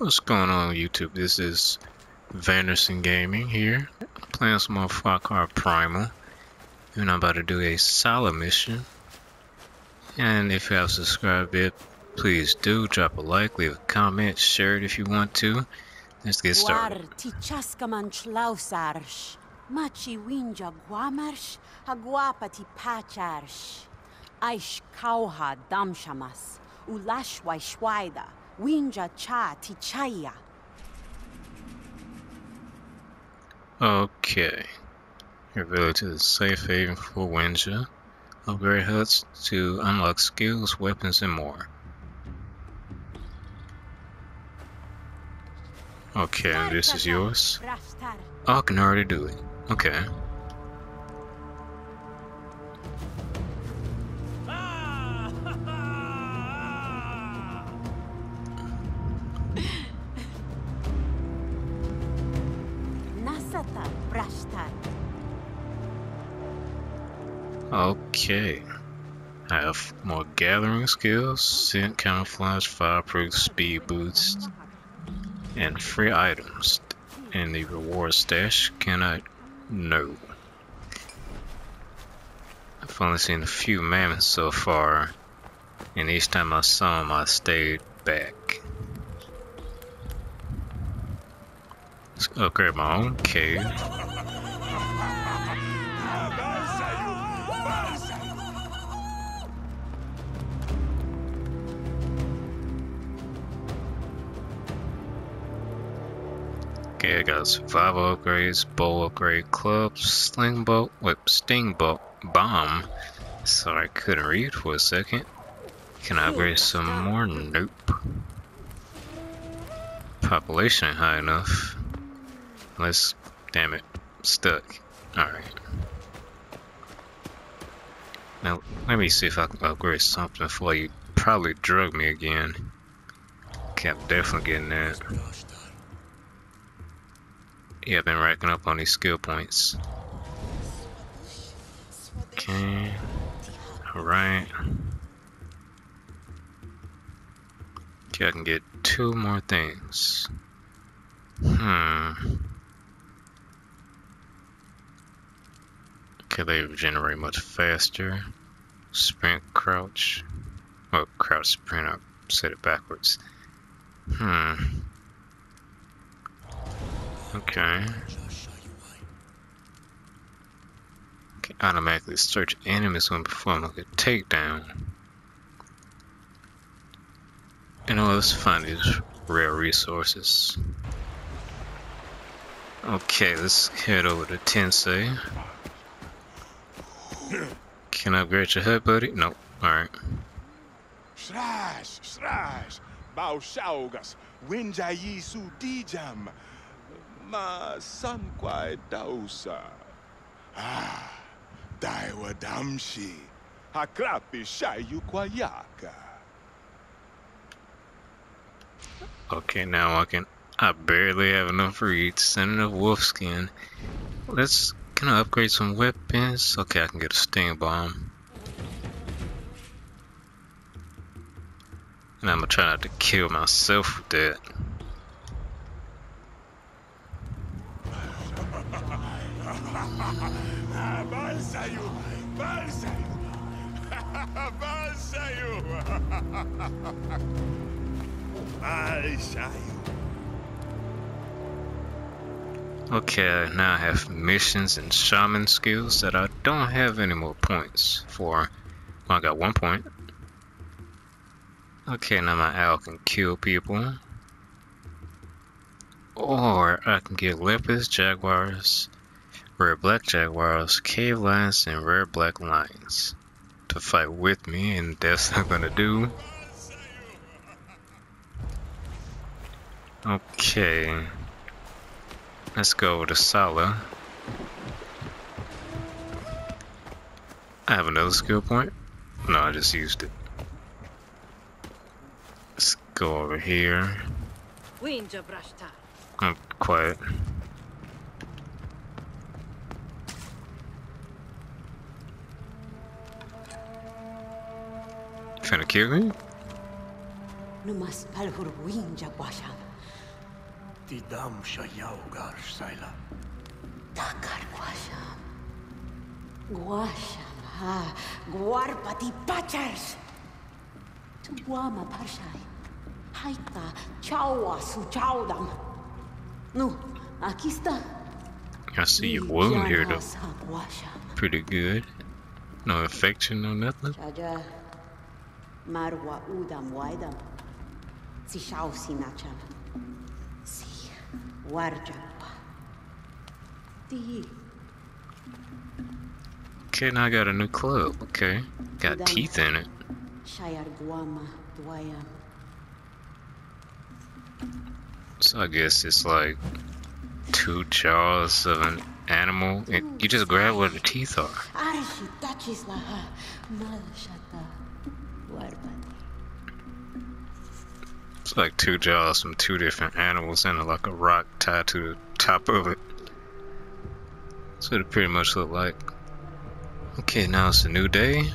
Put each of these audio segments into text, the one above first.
What's going on YouTube? This is Vanderson Gaming here, playing some more Far Cry Primal. And I'm about to do a solo mission. And if you have subscribed yet, please do drop a like, leave a comment, share it if you want to. Let's get started. Winja guamarsh, aguapati pacharsh. Aish kauha damshamas, ulashwai shwaida, winja cha tichaya. Okay. Reveal to the safe haven for Wenja. Upgrade huts to unlock skills, weapons, and more. Okay, this is yours. Oh, I can already do it. Okay. Okay. I have more gathering skills, scent camouflage, fireproof, speed boost, and free items. In the reward stash, can I? No. I've only seen a few mammoths so far, and each time I saw them, I stayed back. Let's upgrade my own cave. Okay, I got survival upgrades, bow upgrade, clubs, sling bolt, whip, sting bolt, bomb. Sorry, I couldn't read for a second. Can I upgrade some more? Nope. Population ain't high enough. Let's, damn it, stuck. Alright. Now, let me see if I can upgrade something before you probably drug me again. Okay, I'm definitely getting that. Yeah, I've been racking up on these skill points. Okay. Alright. Okay, I can get two more things. Hmm. Okay, they regenerate much faster. Sprint, crouch. Oh, crouch, sprint, I said it backwards. Hmm. Okay. Okay, automatically search enemies when performing a takedown. You know, let's find these rare resources. Okay, let's head over to Tensay. Can I upgrade your head, buddy? Nope. Alright. Srash, srash, Baushaugas, Winjayi su dijam, ma sanquai dausa. Ah, Daiwa damshi, Hakrapi shayu kwayaka. Okay, now I can. I barely have enough for reeds and enough wolf skin. Let's. Can I upgrade some weapons? Okay, I can get a sting bomb. And I'm gonna try not to kill myself with that. Ah, Balsayu, Balsayu, Balsayu, Balsayu. Okay, now I have missions and shaman skills that I don't have any more points for. Well, I got one point. Okay, now my owl can kill people. Or I can get leopards, jaguars, rare black jaguars, cave lions, and rare black lions to fight with me, and that's I'm gonna do. Okay. Let's go to Sayla. I have another skill point. No, I just used it. Let's go over here. I'm quiet. Finna kill me? Numas palhur winja guasham. Ti dam shayaugar saila. Takar guasham. Guasham, ha. Guarpati pachars. Tuguama parshai. Haita chawa su chaudam. Nu, aquí está. I see your wound here though. Yanas ha guasham. Pretty good. No infection, no nothing. Marwa udam waidam. Si shao sinacham. Si warjapa. Ti. Okay, now I got a new club. Okay. Got teeth in it. Shayar guama duayam. So I guess it's like two jaws of an animal. You just grab where the teeth are. It's like two jaws from two different animals and like a rock tied to the top of it. That's what it pretty much looked like. Okay, now it's a new day.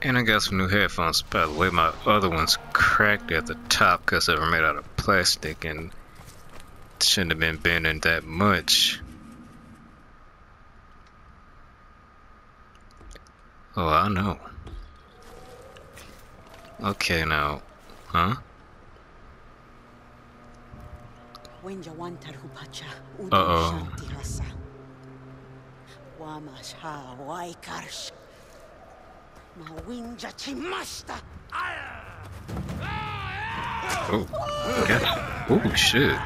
And I got some new headphones. By the way, my other ones cracked at the top because they were made out of plastic and shouldn't have been bending that much. Oh, I know. Okay, now. Huh? Wenja wantar hupacha. Udam Uh-oh. shanti rasa. Wamash ha waikarsh. Ma winja chimashta. Oh, gotcha. Oh, shit.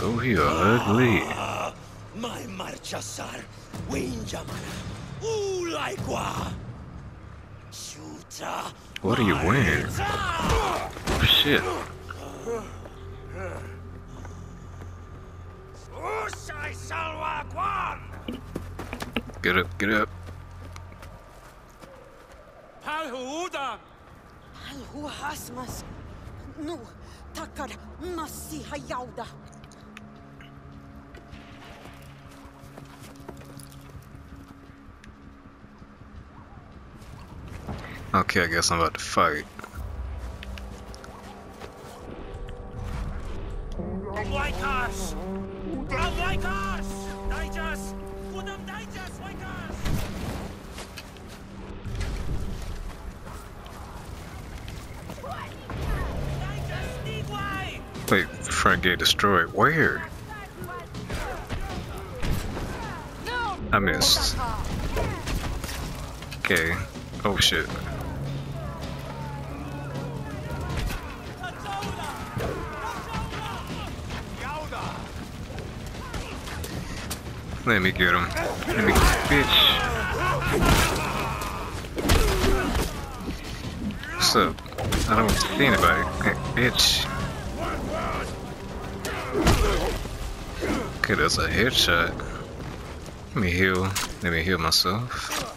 Oh, you're ugly. My marchasar, winjamana, ulaikwa. Shuta. What are you wearing? Oh, shit. Usai salwa kwan. Get up, get up. Palhuudam. Alhu hasmas. Nu, takar masi hayauda. Okay, I guess I'm about to fight. Wait, front gate destroyed. Where? I missed. Okay. Oh shit. Let me get him. Let me get bitch. What's up? I don't see anybody. Hey, bitch. Okay, that's a headshot. Let me heal. Let me heal myself.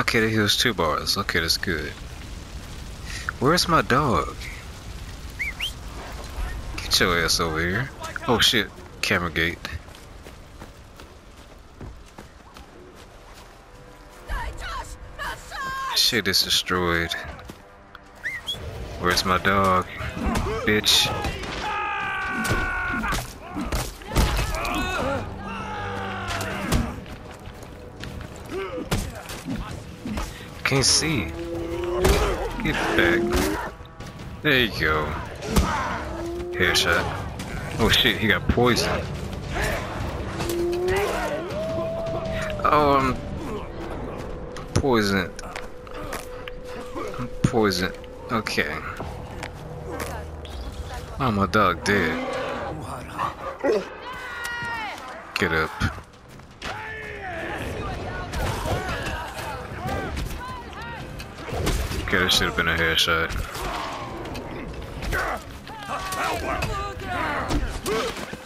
Okay, that heals two bars. Okay, that's good. Where's my dog? Get your ass over here. Oh shit, camera gate. Shit is destroyed. Where's my dog? Bitch. Can't see. Get back. There you go. Headshot. Oh shit, he got poison. Oh, I'm poisoned. I'm poisoned. Okay. Oh, my dog dead. Get up. Okay, that should have been a headshot.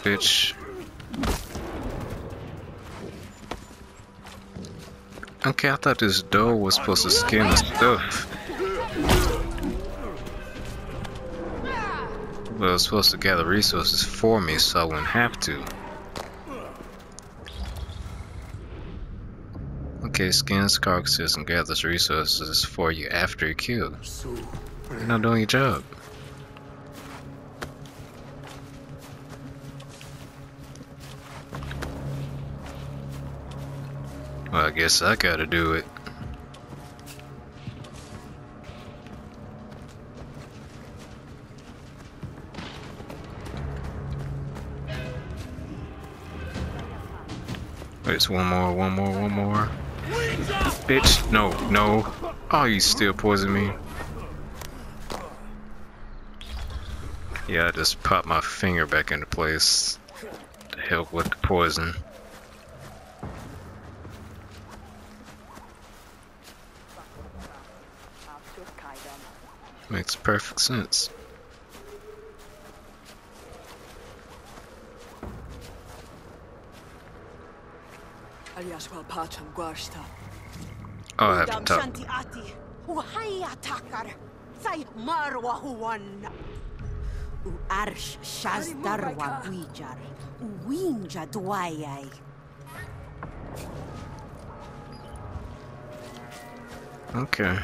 Bitch. Okay, I thought this doe was supposed to skin the stuff. But I was supposed to gather resources for me so I wouldn't have to. Okay, skins carcasses and gathers resources for you after you kill. You're not doing your job. Well, I guess I gotta do it. One more, one more, one more. Bitch, no, no. Oh, you still poison me. Yeah, I just popped my finger back into place to help with the poison. Makes perfect sense. Guijar. U winja duayay. Okay.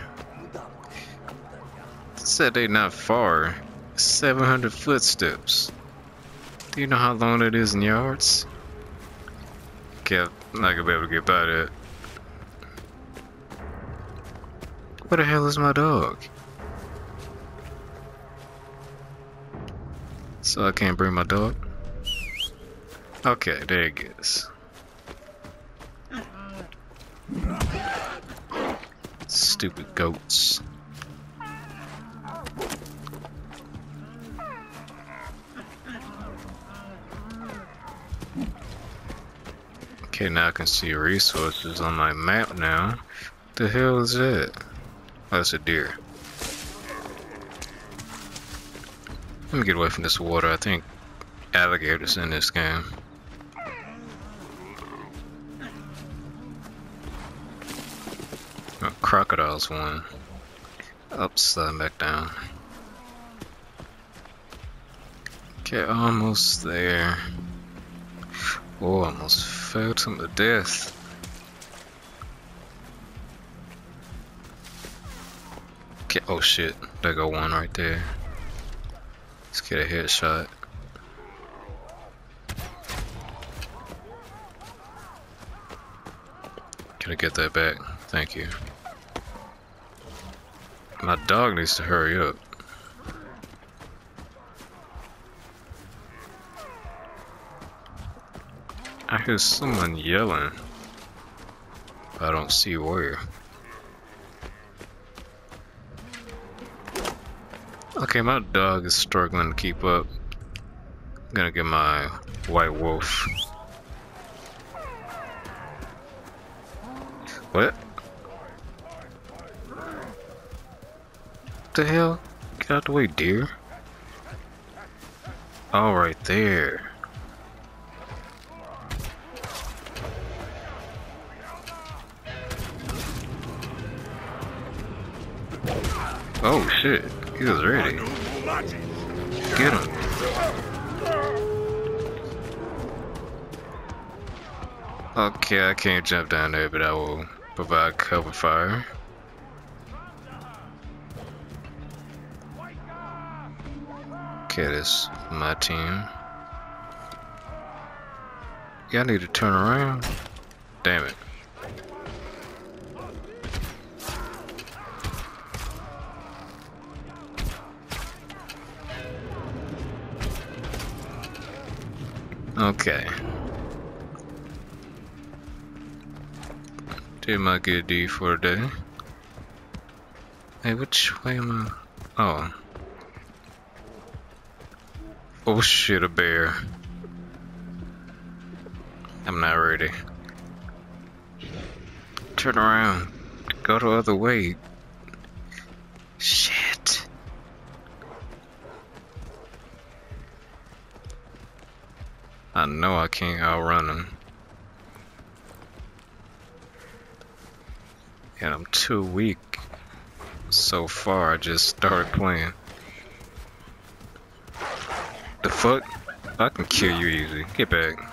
Said they not far. 700 footsteps. Do you know how long that is in yards? I'm not gonna be able to get by that. Where the hell is my dog? So I can't bring my dog? Okay, there it goes. Stupid goats. Okay, now I can see resources on my map now. What The hell is that? Oh, that's a deer. Let me get away from this water. I think alligators in this game. Oh, crocodiles one. Up, slide back down. Okay, almost there. Oh, almost fell to my death. Okay, oh shit, there go one right there. Let's get a headshot. Can I get that back? Thank you. My dog needs to hurry up. I hear someone yelling. I don't see where. Okay, my dog is struggling to keep up. I'm gonna get my white wolf. What? the hell? Get out the way, deer. All right, there. Oh shit, he was ready. Get him. Okay, I can't jump down there, but I will provide cover fire. Okay, this my team. Yeah, I need to turn around. Damn it. Okay. Did my good deed for the day. Hey, which way am I? Oh. Oh shit, a bear. I'm not ready. Turn around. Go the other way. can't outrun him. And I'm too weak so far, I just started playing. The fuck? I can kill you easy. Get back.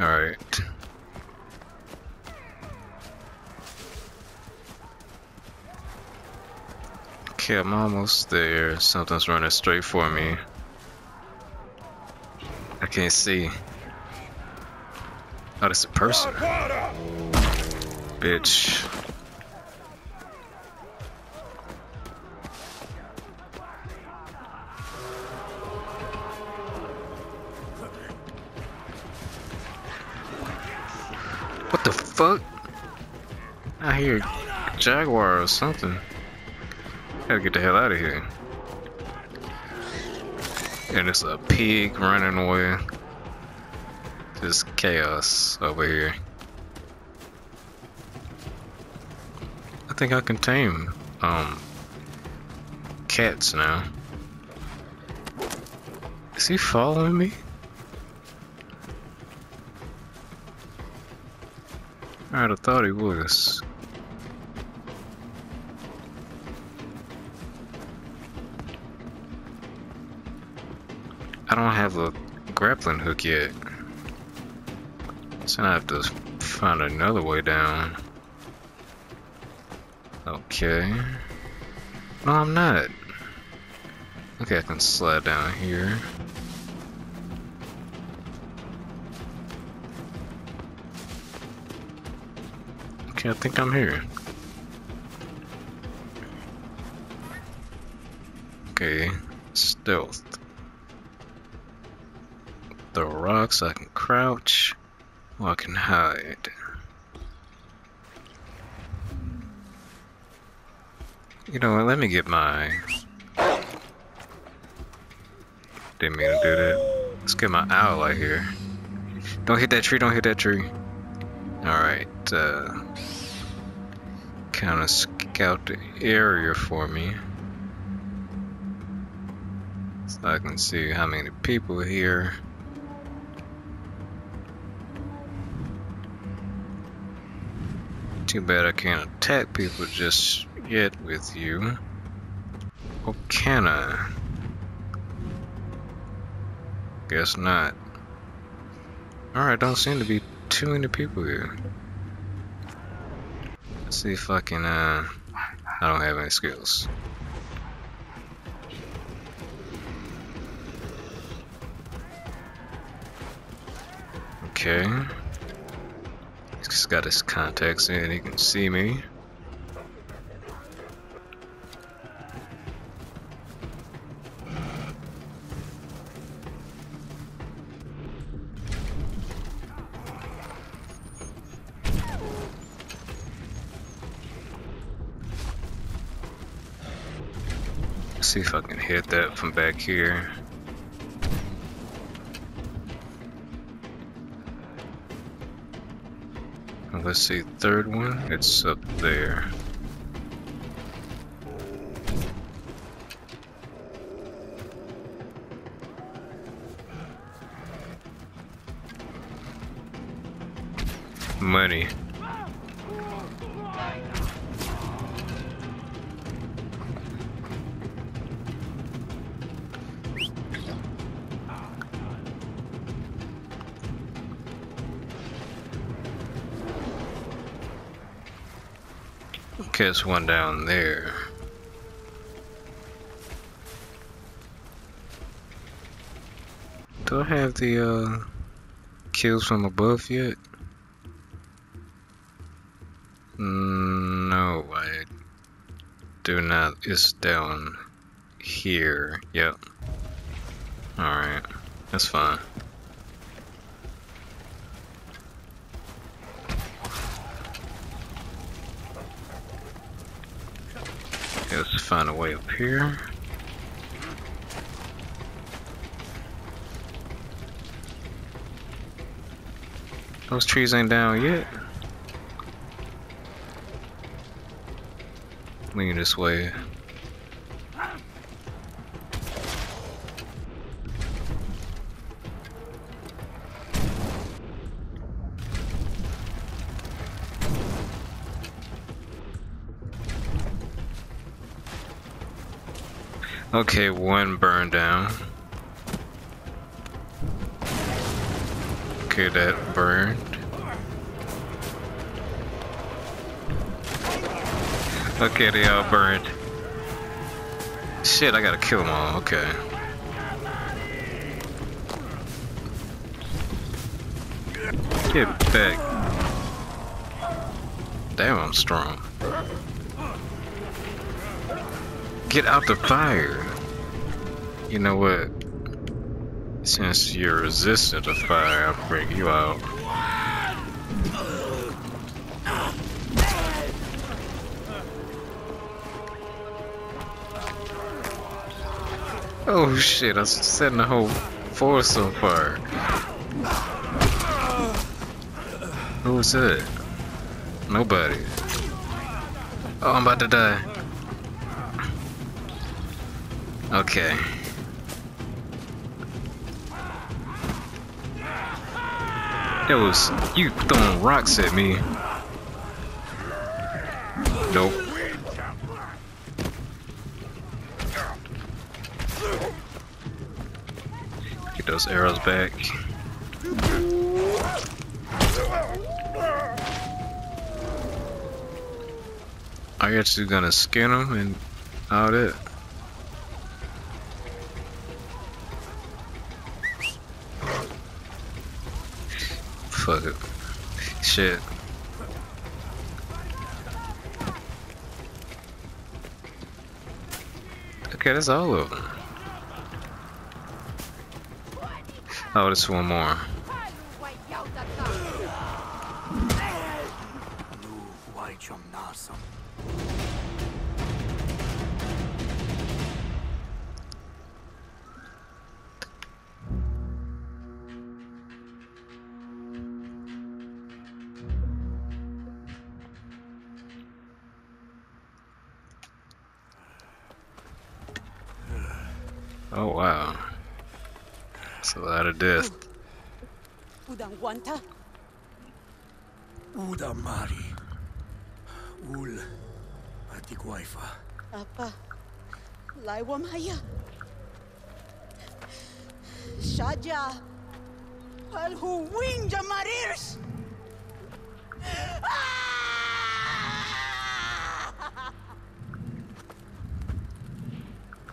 Alright. Okay, I'm almost there. Something's running straight for me. Can't see. Oh, that's a person. Bitch. What the fuck? I hear Jaguar or something. Gotta get the hell out of here. And it's a pig running away. Just chaos over here. I think I can tame um cats now. Is he following me? I'd have thought he was. I don't have a grappling hook yet. So I have to find another way down. Okay. No, I'm not. Okay, I can slide down here. Okay, I think I'm here. Okay, stealth. The rocks, I can crouch, I can hide. You know what, let me get my... Didn't mean to do that. Let's get my owl out here. Don't hit that tree, don't hit that tree. Alright, uh... Kinda scout the area for me. So I can see how many people here. Too bad I can't attack people just yet with you. Or can I? Guess not. Alright, don't seem to be too many people here. Let's see if I can, uh... I don't have any skills. Okay. He's got his contacts in, he can see me. see if I can hit that from back here. Let's see, third one, it's up there. Money. There's one down there. Do I have the uh, kills from above yet? No, I do not. It's down here. Yep. Alright, that's fine. Let's find a way up here. Those trees ain't down yet. Lean this way. Okay, one burned down. Okay, that burned. Okay, they all burned. Shit, I gotta kill them all. Okay. Get back. Damn, I'm strong. Get out the fire. You know what? Since you're resistant to fire, I'll break you out. Oh shit, I'm setting the whole forest on fire. Who was that? Nobody. Oh, I'm about to die. Okay. It was you throwing rocks at me. Nope. Get those arrows back. Are you actually gonna skin them and all that? Fuck it. Shit. Okay, that's all of them. Oh, there's one more. Oh wow. That's a lot of death. Udang Wanta? Uda Mari. Ul Atiguaifa. Apa? Laiwa Maya? Shaja? Alhu Winja Marirs?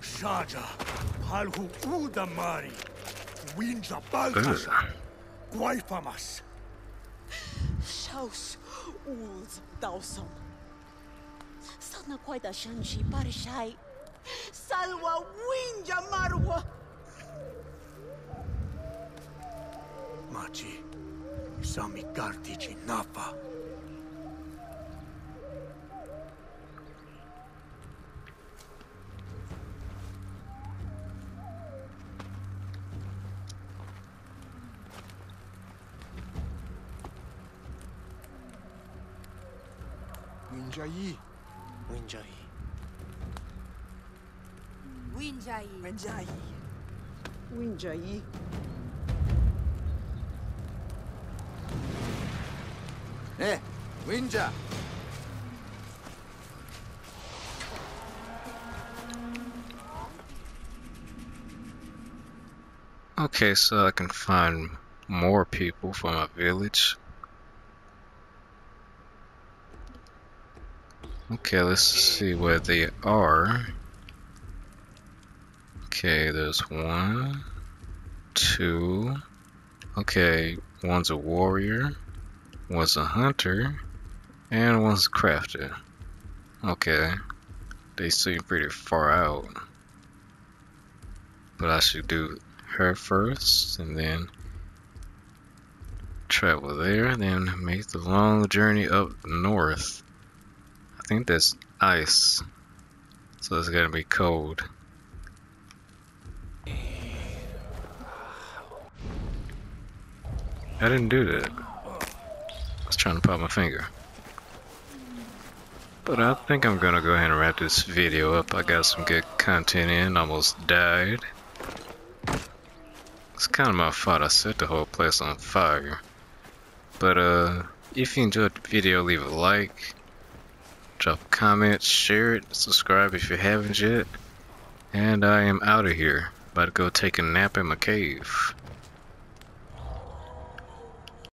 Shaja. Halhu Udamari, Winja Paltas, Guaifamas. Șaus, Ulz, Dawson. Sadna Quaida Shanji, Parishai, Salwa Winja Marwa. Maci, Sami Kartici Nafa. Winjayi. Winjai. Winjai. Winjai. Winjai. Eh, Winja. Okay, so I can find more people for my village. Okay, let's see where they are. Okay, there's one, two. Okay, one's a warrior, one's a hunter, and one's a crafter. Okay, they seem pretty far out. But I should do her first and then travel there and then make the long journey up north think there's ice so it's gonna be cold. I didn't do that. I was trying to pop my finger. But I think I'm gonna go ahead and wrap this video up. I got some good content in. Almost died. It's kind of my fault I set the whole place on fire. But uh, if you enjoyed the video, leave a like, drop a comment, share it, subscribe if you haven't yet. And I am out of here. About to go take a nap in my cave.